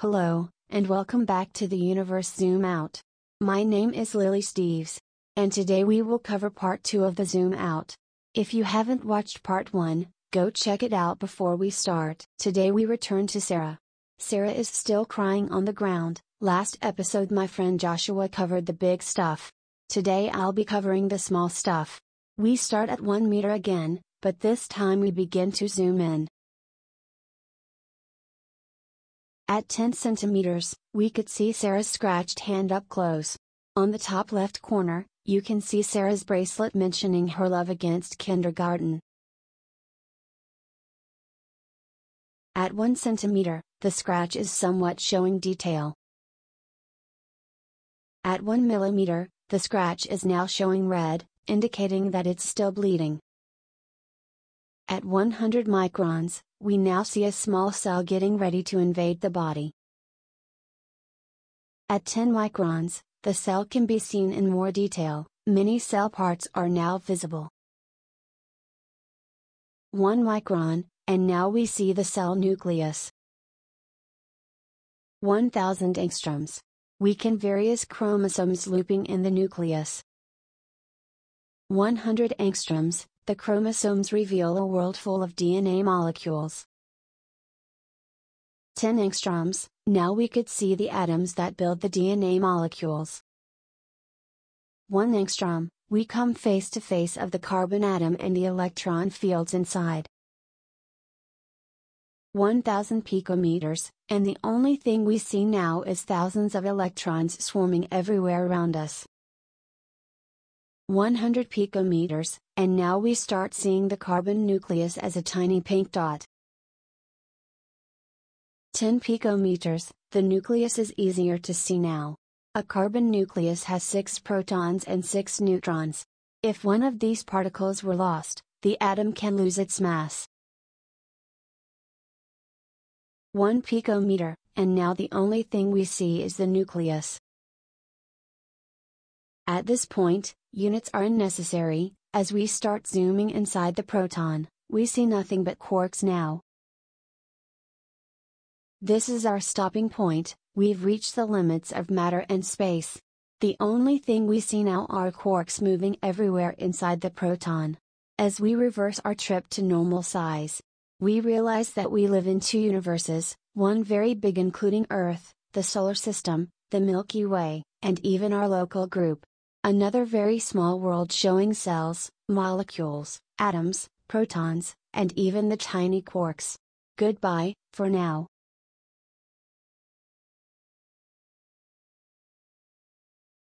Hello, and welcome back to the Universe Zoom Out. My name is Lily Steves. And today we will cover part 2 of the Zoom Out. If you haven't watched part 1, go check it out before we start. Today we return to Sarah. Sarah is still crying on the ground. Last episode, my friend Joshua covered the big stuff. Today I'll be covering the small stuff. We start at 1 meter again, but this time we begin to zoom in. At 10 centimeters, we could see Sarah's scratched hand up close. On the top left corner, you can see Sarah's bracelet mentioning her love against kindergarten. At 1 centimeter, the scratch is somewhat showing detail. At 1 millimeter, the scratch is now showing red, indicating that it's still bleeding. At 100 microns, we now see a small cell getting ready to invade the body. At 10 microns, the cell can be seen in more detail, many cell parts are now visible. 1 micron, and now we see the cell nucleus. 1000 angstroms. We can various chromosomes looping in the nucleus. 100 angstroms, the chromosomes reveal a world full of DNA molecules. 10 angstroms, now we could see the atoms that build the DNA molecules. 1 angstrom, we come face to face of the carbon atom and the electron fields inside. 1000 picometers, and the only thing we see now is thousands of electrons swarming everywhere around us. 100 picometers, and now we start seeing the carbon nucleus as a tiny pink dot. 10 picometers, the nucleus is easier to see now. A carbon nucleus has 6 protons and 6 neutrons. If one of these particles were lost, the atom can lose its mass. 1 picometer, and now the only thing we see is the nucleus. At this point, units are unnecessary, as we start zooming inside the proton, we see nothing but quarks now. This is our stopping point, we've reached the limits of matter and space. The only thing we see now are quarks moving everywhere inside the proton. As we reverse our trip to normal size, we realize that we live in two universes, one very big including Earth, the Solar System, the Milky Way, and even our local group. Another very small world showing cells, molecules, atoms, protons, and even the tiny quarks. Goodbye, for now.